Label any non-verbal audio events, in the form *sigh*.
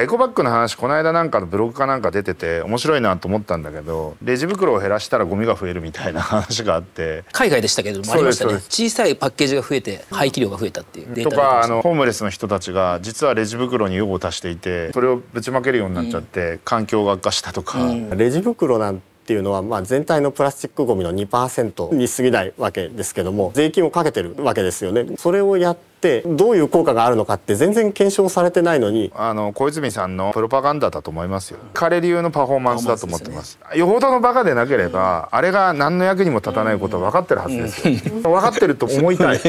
エコバッグの話この間なんかのブログかなんか出てて面白いなと思ったんだけどレジ袋を減らしたらゴミが増えるみたいな話があって。海外でしたけどもありましたね。そうです小さいパッケージが増えて廃棄量が増えたっていうデーとタが出てましたかあのホームレスの人たちが実はレジ袋に用を足していてそれをぶちまけるようになっちゃって環境が悪化したとか、レジ袋なんていうのは、まあ、全体のプラスチックごみの2%に過ぎないわけですけども税金をかけてるわけですよね。それをやってどういう効果があるのかって全然検証されてないのに。あの小泉さんのプロパガンダだと思いますよ。彼流のパフォーマンスだと思ってます。よほどのバカでなければあれが何の役にも立たないことは分かってるはずですよ。分かってると思いたい *laughs*